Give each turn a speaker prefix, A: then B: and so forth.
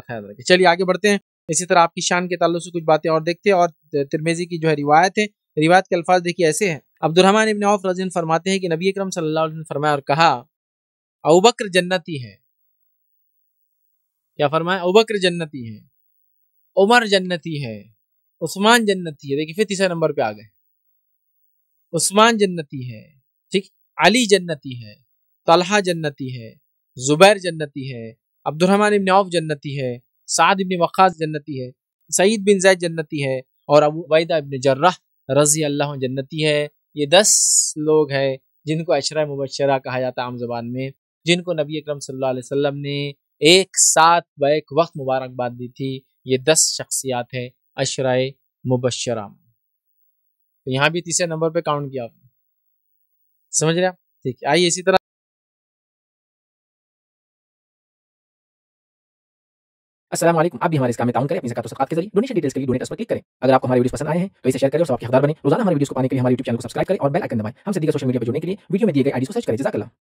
A: ख्याल रखें। चलिए आगे बढ़ते हैं। इसी तरह आपकी शान के ताल्लुक से कुछ बातें और देखते हैं और तिरमेजी की जो है रिवायत है, रिवायत के अल्फाज देखिए ऐसे हैं। अब्दुलरहमान इबन औफ रजीन फरमाते हैं कि नबी अकरम सल्लल्लाहु अलैहि वसल्लम फरमाया और कहा अबुबकर जन्नती है। क्या फरमाया? अबुबकर जन्नती है। उमर जन्नती है। उस्मान जन्नती है। देखिए फिर तीसरे नंबर पे आ गए। उस्मान जन्नती है। ठीक? अली जन्नती है। तलहा जन्नती है। जुबैर जन्नती है। अब्दुलरहमान इबन औफ जन्नती है, साद इबन वक़ास जन्नती है, सईद बिन जैद जन्नती है और अबू वैदा इबन जर्राह रज़ी अल्लाह जन्नती है। ये दस लोग हैं जिनको अशरा मुबशरा कहा जाता है आम जबान में, जिनको नबी अकरम वसल्लम ने एक साथ बैक वक्त मुबारकबाद दी थी। ये दस शख्सियात है अशरा मुबशरा तो यहाँ भी तीसरे नंबर पे काउंट किया आपने। समझ रहे आप? ठीक है आइए इसी तरह
B: वालेकुम आप भी हमारे इस काम में करें, अपनी ज़कात सकात के ज़रिए। डोनेशन डिटेल्स के लिए डोनेट पर क्लिक करें। अगर आपको हमारे वीडियो पसंद आए हैं तो इसे शेयर करें और सबके हकदार बने। रोज़ाना हमारे वीडियो को पाने के लिए हमारे यूट्यूब चैनल को सब्सक्राइब करें और बेल आइकन दबाएँ। हमसे दीगर सोशल मीडिया पर जुड़ने के लिए वीडियो में दिए गए आईडी को सर्च करें। जजाकल्लाह।